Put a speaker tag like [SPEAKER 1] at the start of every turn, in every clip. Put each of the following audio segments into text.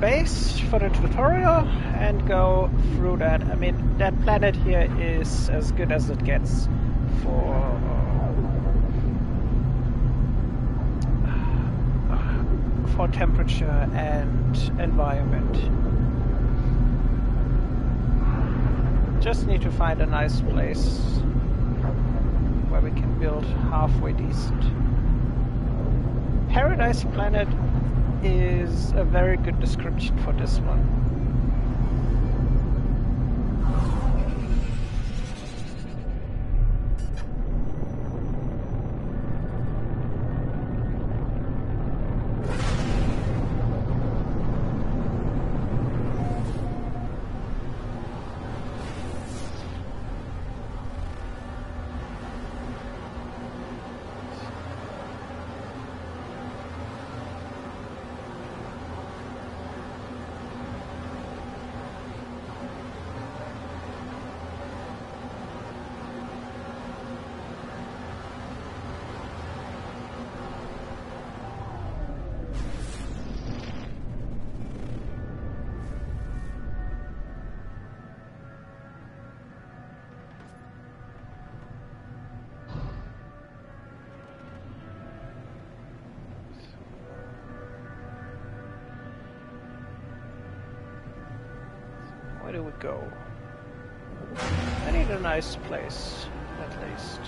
[SPEAKER 1] base for the tutorial and go through that. I mean, that planet here is as good as it gets for for temperature and environment. Just need to find a nice place where we can build halfway decent. Paradise Planet is a very good description for this one. Go? I need a nice place, at least.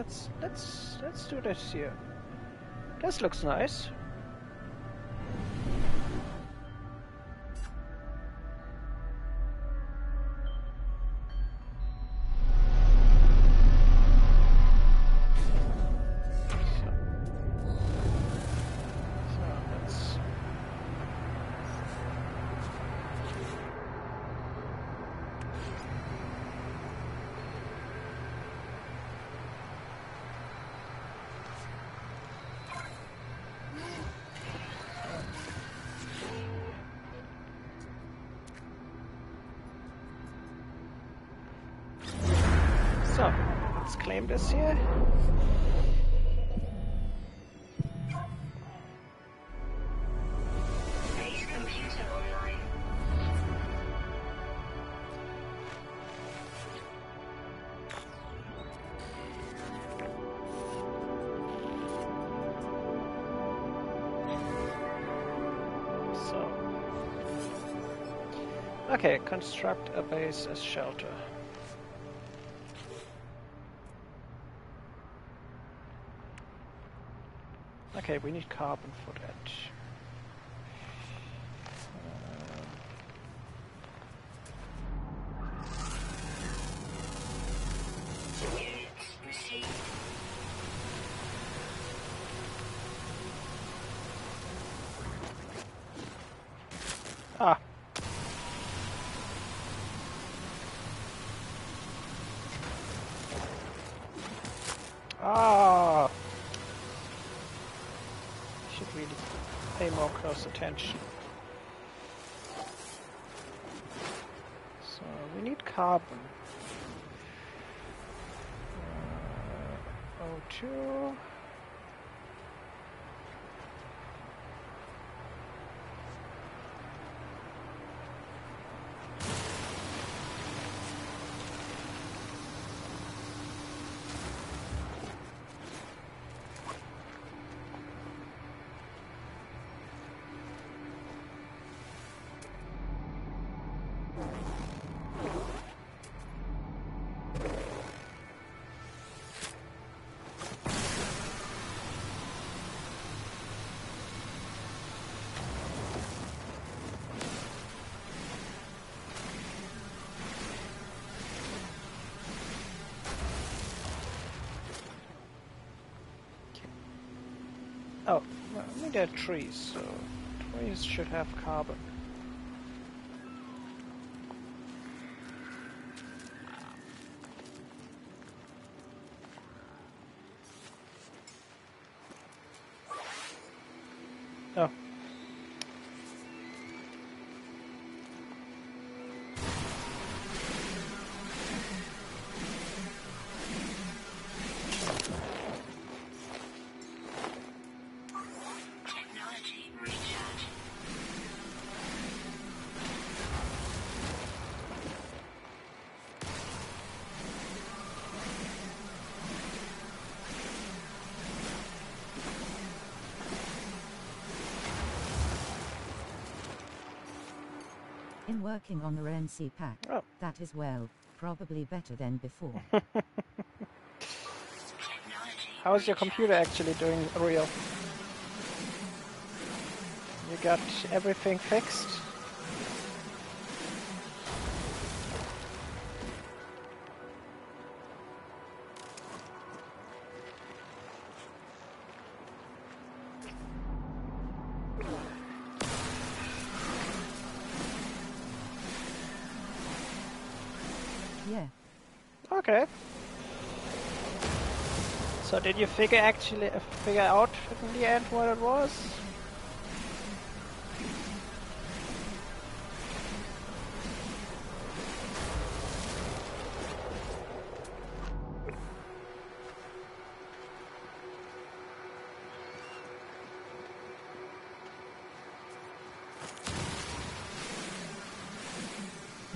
[SPEAKER 1] Let's let's let's do this here. This looks nice. Construct a base as shelter. Okay, we need carbon for that. Attention. Oh, mean they're trees, so trees should have carbon.
[SPEAKER 2] In working on the RNC pack,
[SPEAKER 1] Oh.
[SPEAKER 2] that is well, probably better than before.
[SPEAKER 1] How is your computer actually doing real? You got everything fixed? So did you figure actually uh, figure out in the end what it was?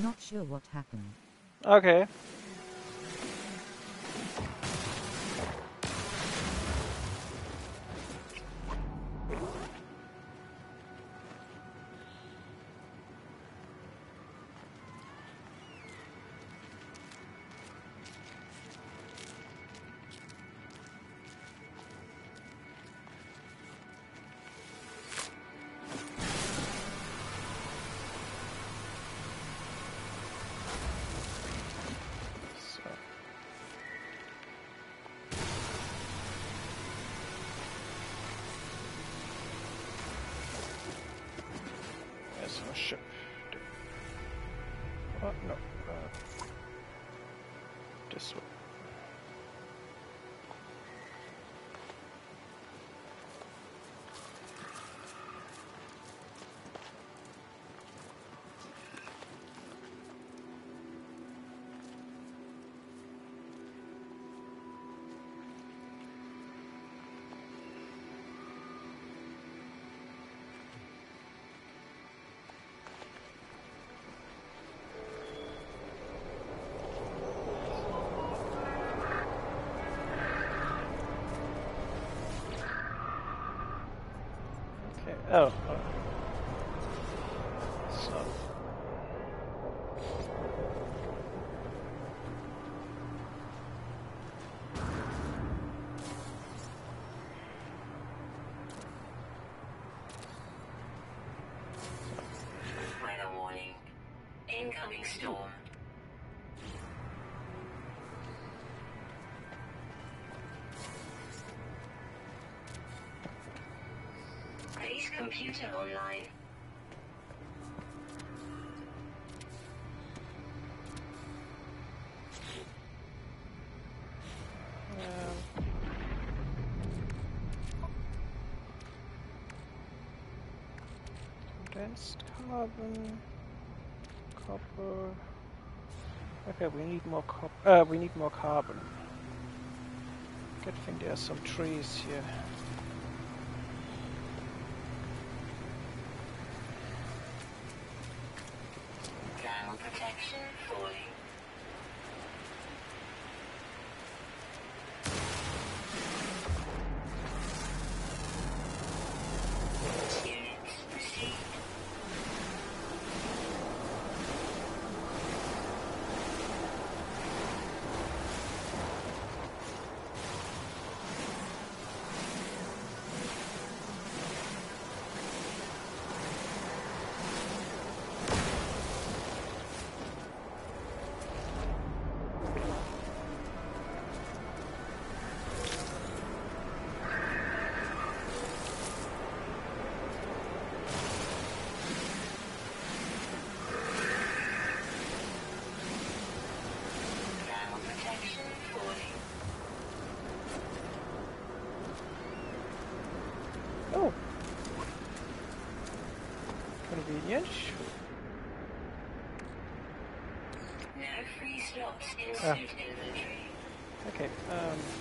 [SPEAKER 2] not sure what happened.
[SPEAKER 1] Okay. There's Oh. So.
[SPEAKER 3] Weather warning. Incoming storm. Computer online.
[SPEAKER 1] Condensed carbon, copper. Okay, we need more cop. Uh, we need more carbon. Good thing there are some trees here.
[SPEAKER 3] Thermal protection falling. Units received. No free
[SPEAKER 1] Ah. Okay. Um.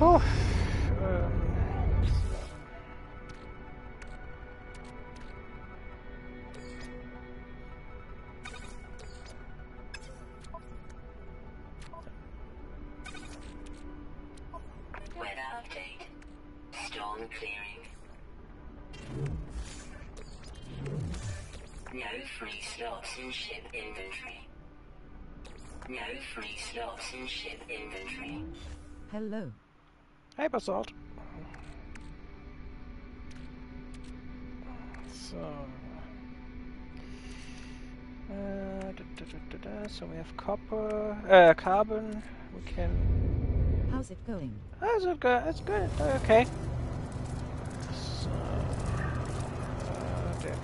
[SPEAKER 1] Oh, um,
[SPEAKER 3] Weather update. Storm clearing. No free slots in ship inventory. No free slots in ship inventory.
[SPEAKER 2] Hello.
[SPEAKER 1] Hey, Basalt. So. Uh, da, da, da, da, da. So we have copper, uh, carbon. We can.
[SPEAKER 2] How's it going?
[SPEAKER 1] Is it good? It's good. Okay. So. Uh, there.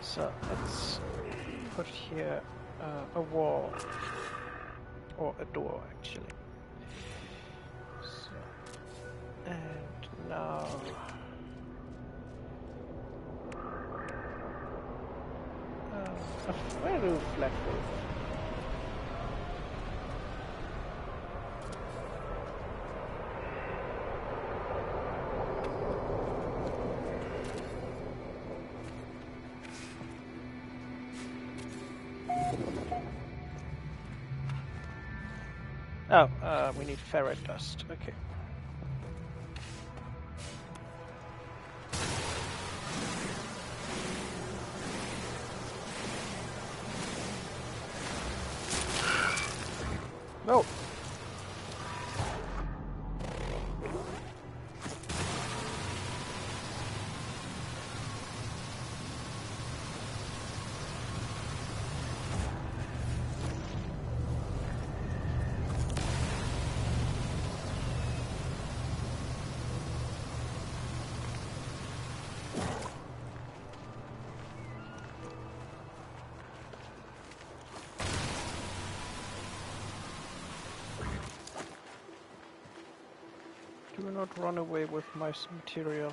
[SPEAKER 1] So let's put here uh, a wall or a door actually. So, and now um, a do flat need ferrite dust. Okay. Not run away with my material.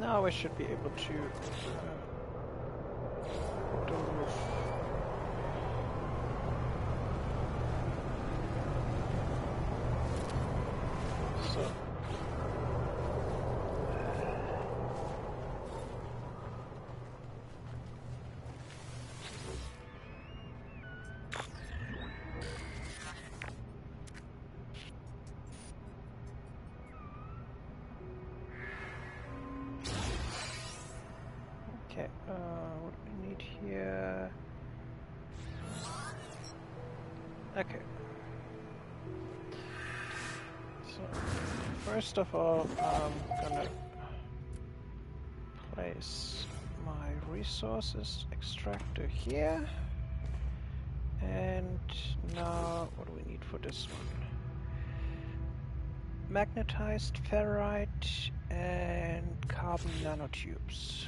[SPEAKER 1] Now I should be able to uh, first of all, I'm gonna place my resources extractor here. And now, what do we need for this one? Magnetized ferrite and carbon nanotubes.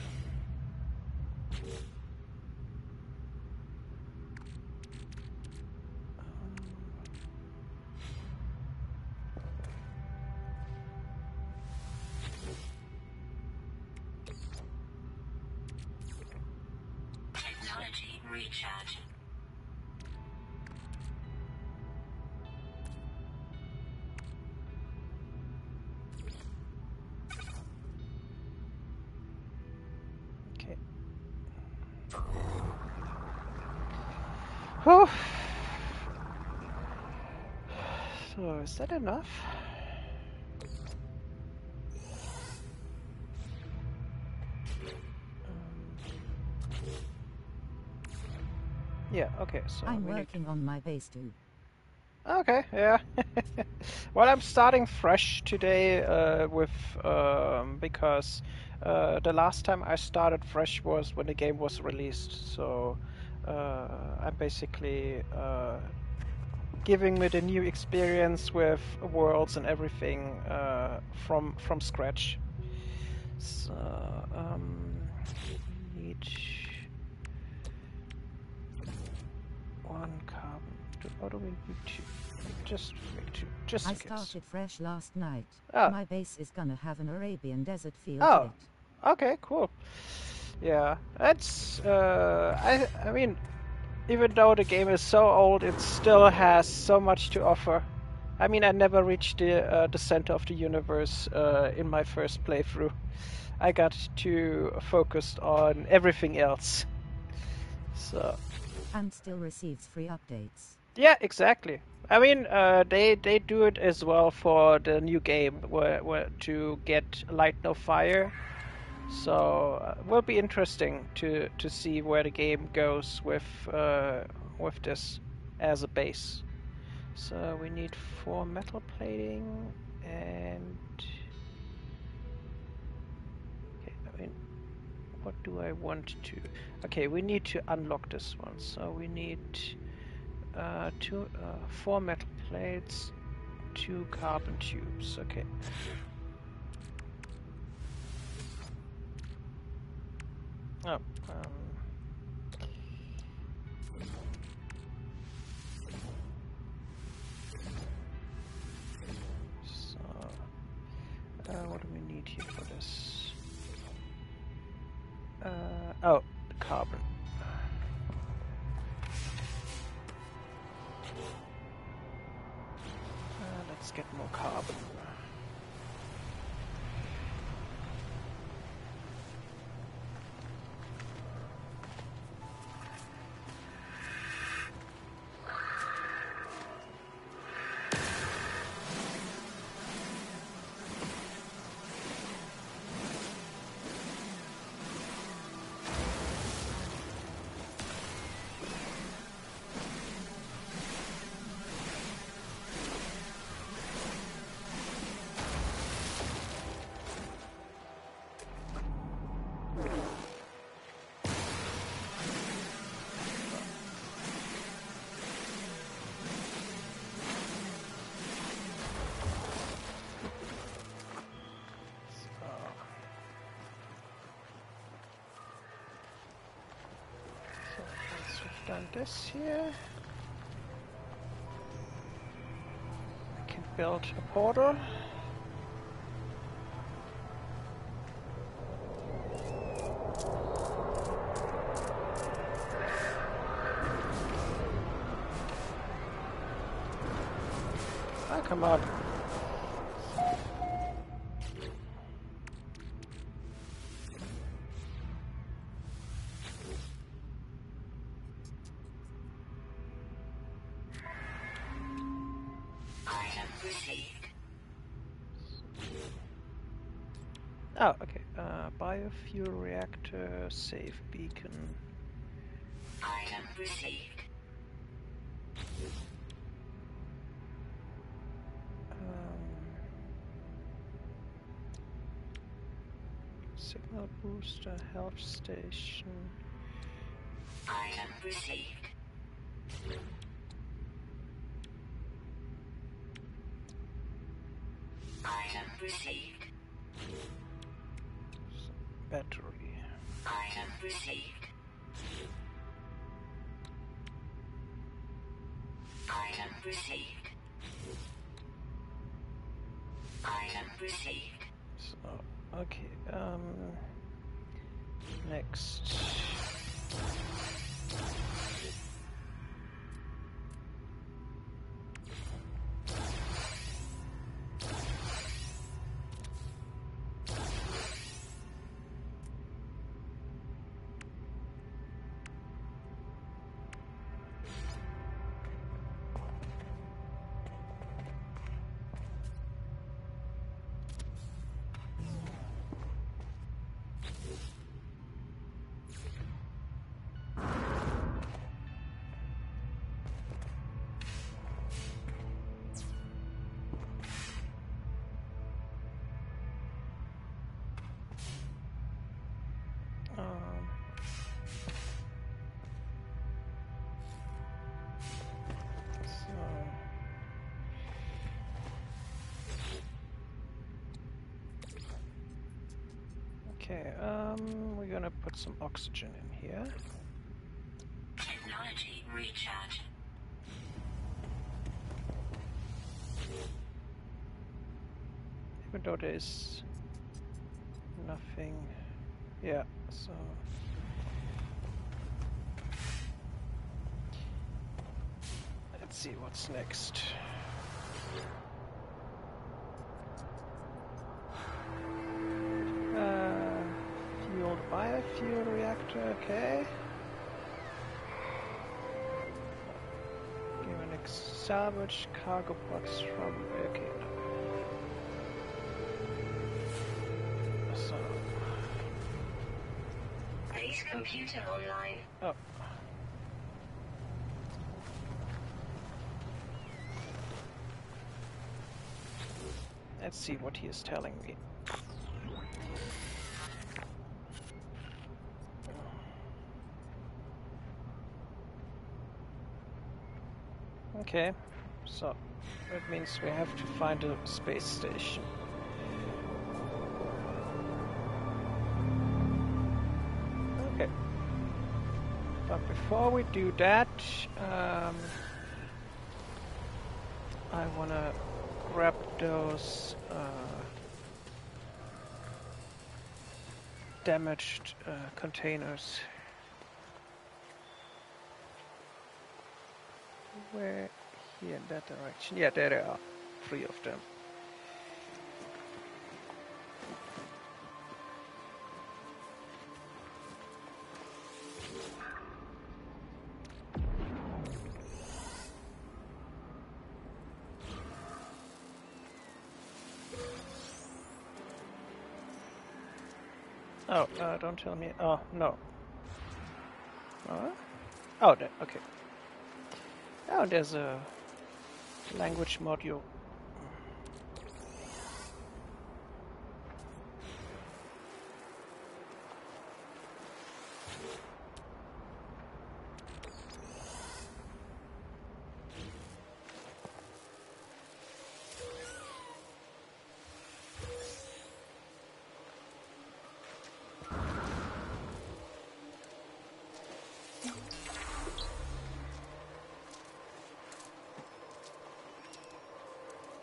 [SPEAKER 1] That enough? Um, yeah, okay, so
[SPEAKER 2] I'm
[SPEAKER 1] we
[SPEAKER 2] working on my base too.
[SPEAKER 1] Okay, yeah. well, I'm starting fresh today uh, with um, because uh, the last time I started fresh was when the game was released. So uh, I'm basically uh, giving me the new experience with worlds and everything uh, from from scratch. So um, we need one carbon. Do- Or do we need two? Just make two, just
[SPEAKER 2] I started fresh last night.
[SPEAKER 1] Ah.
[SPEAKER 2] My base is gonna have an Arabian desert feel
[SPEAKER 1] Oh.
[SPEAKER 2] to it.
[SPEAKER 1] Okay, cool. Yeah, that's. Uh, I. I mean, even though the game is so old, it still has so much to offer. I mean, I never reached the uh, the center of the universe uh, in my first playthrough. I got too focused on everything else. So.
[SPEAKER 2] And still receives free updates.
[SPEAKER 1] Yeah, exactly. I mean, uh, they they do it as well for the new game, where, where to get Light No Fire. So uh, will be interesting to to see where the game goes with uh, with this as a base. So we need four metal plating and. Okay, I mean, what do I want to? Okay, we need to unlock this one. So we need uh, two, uh, four metal plates, two carbon tubes. Okay. Oh. Um, uh, what do we need here for this? Uh, oh, carbon. Uh, let's get more carbon. This here, I can build a portal. Safe beacon.
[SPEAKER 3] Item received.
[SPEAKER 1] Um, signal booster, health station.
[SPEAKER 3] Item received. Item received.
[SPEAKER 1] Battery.
[SPEAKER 3] Received. Item received. Item received.
[SPEAKER 1] So, okay. Um, next. Um, we're gonna put some oxygen in here.
[SPEAKER 3] Technology recharge.
[SPEAKER 1] Even though there's nothing. Yeah, so. Let's see what's next. Okay. Given salvage cargo pods from okay. So,
[SPEAKER 3] Base computer online.
[SPEAKER 1] oh. Let's see what he is telling me. Okay, so that means we have to find a space station. Okay. But before we do that, um, I wanna grab those uh, damaged uh, containers. Where? Here in that direction. Yeah, there are. Three of them. Oh, uh, don't tell me. Oh, no. Uh, oh, there. Okay. Oh, there's a language module.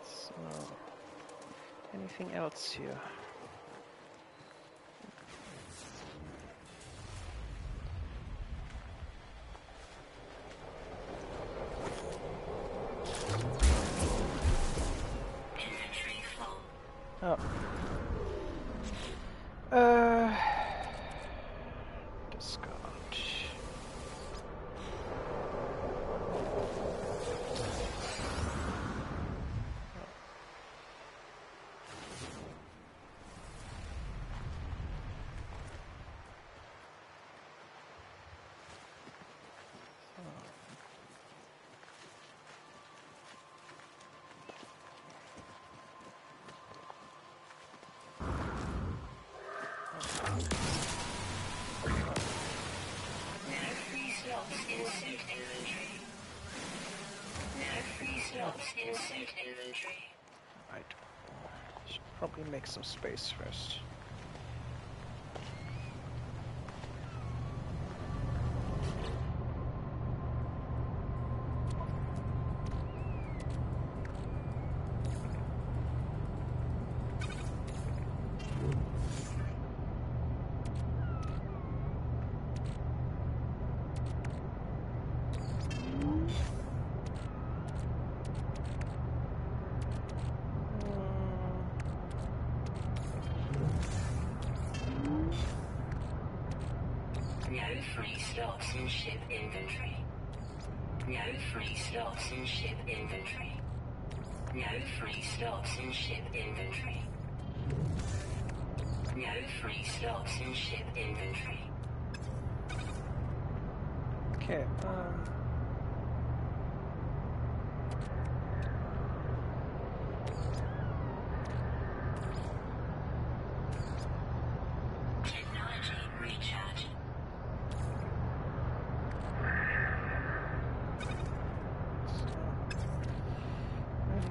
[SPEAKER 1] So, anything else here? Right. Should probably make some space first.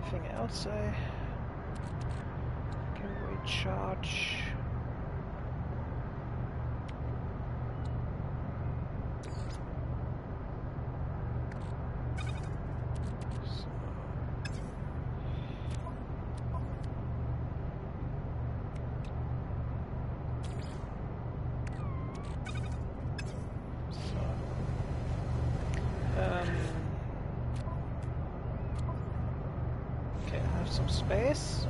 [SPEAKER 1] Anything else I can recharge? space.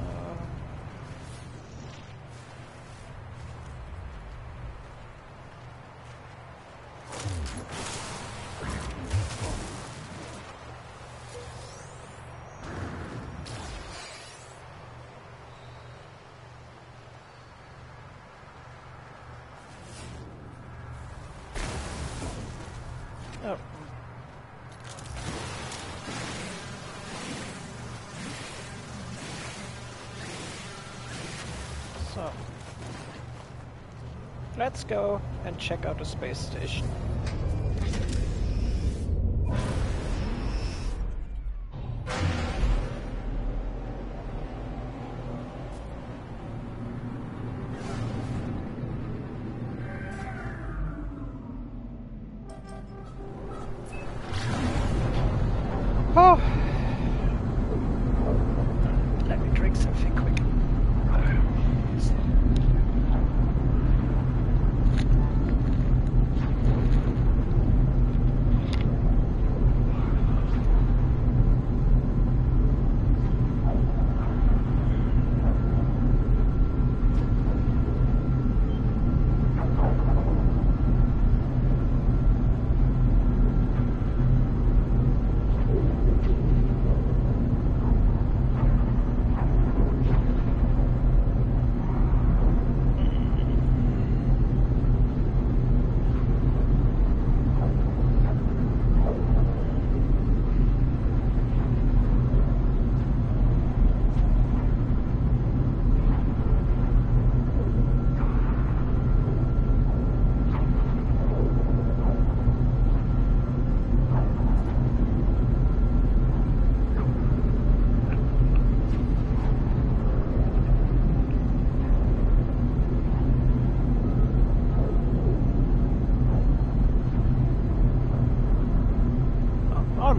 [SPEAKER 1] Uh, oh. So, let's go and check out the space station.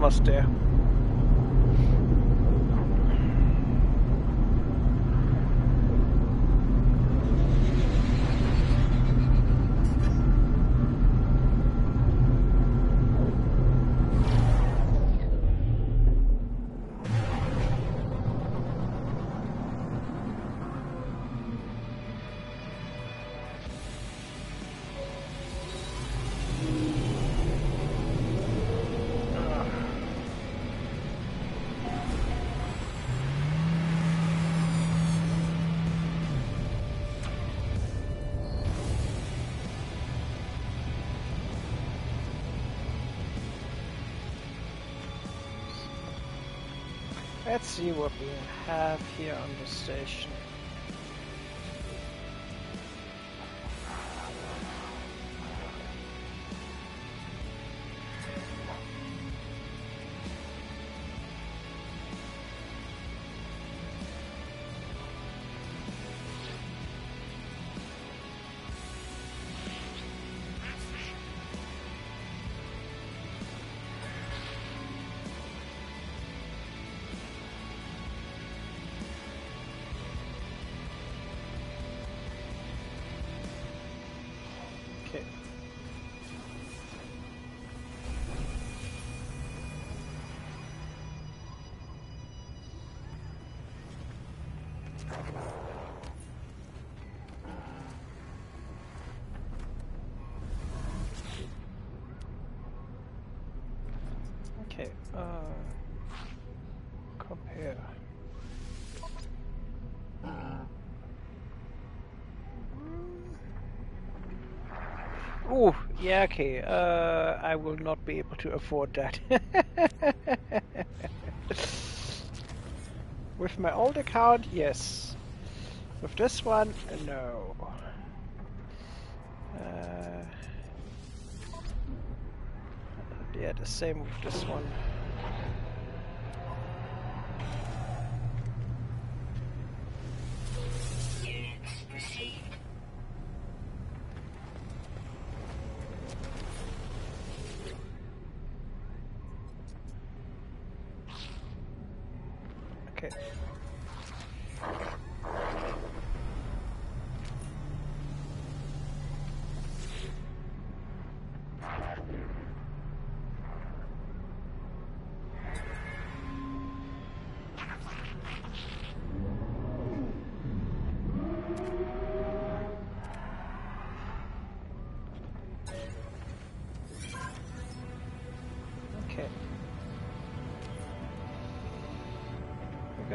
[SPEAKER 1] Almost there. Let's see what we have here on the station. Okay, uh, compare. Oh, yeah, okay. Uh, I will not be able to afford that. With my old account, yes. With this one, no. Yeah, the same with this one. Okay.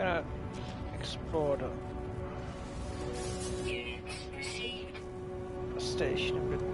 [SPEAKER 1] Gonna explore the,
[SPEAKER 3] Units received.
[SPEAKER 1] the station a bit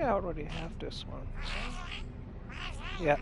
[SPEAKER 1] I already have this one. Yeah.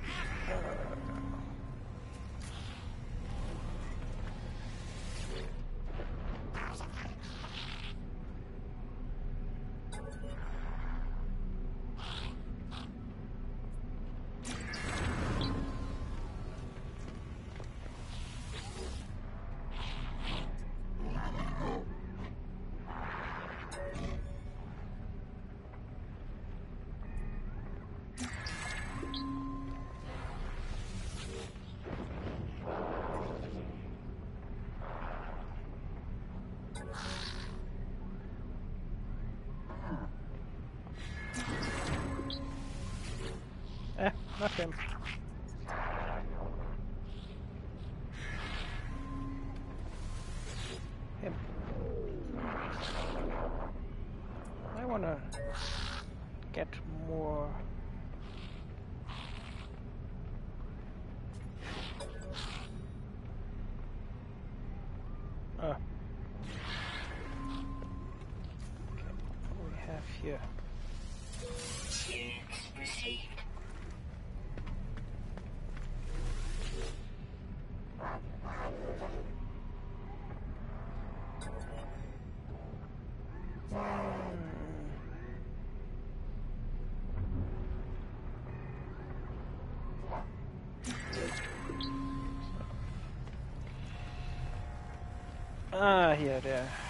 [SPEAKER 1] Ah, here, there.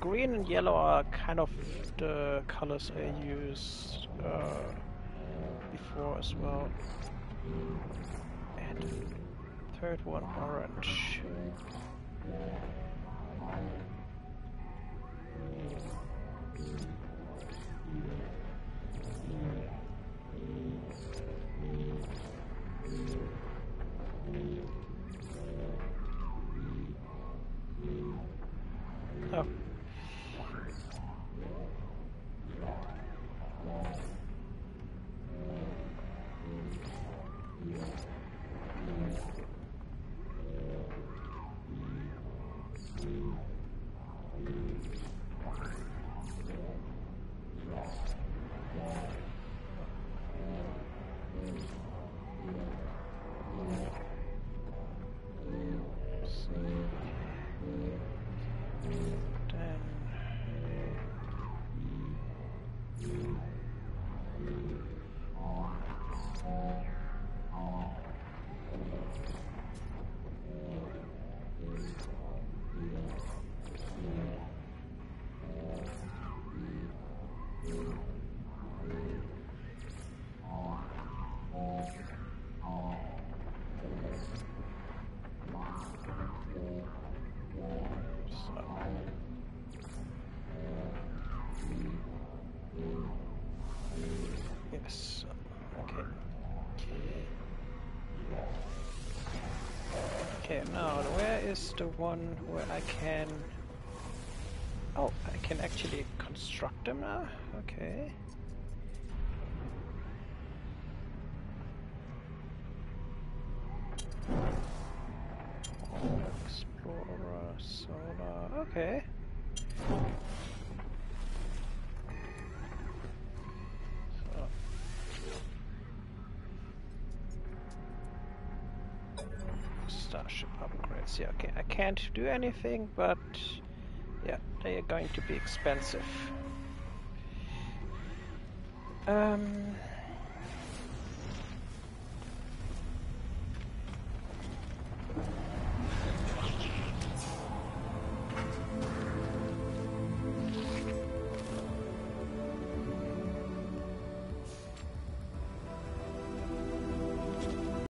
[SPEAKER 1] Green and yellow are kind of the colors I used uh, before as well. And third one, orange. Okay, oh, now where is the one where I can... Oh, I can actually construct them now? Okay. Do anything, but yeah, they are going to be expensive. Um,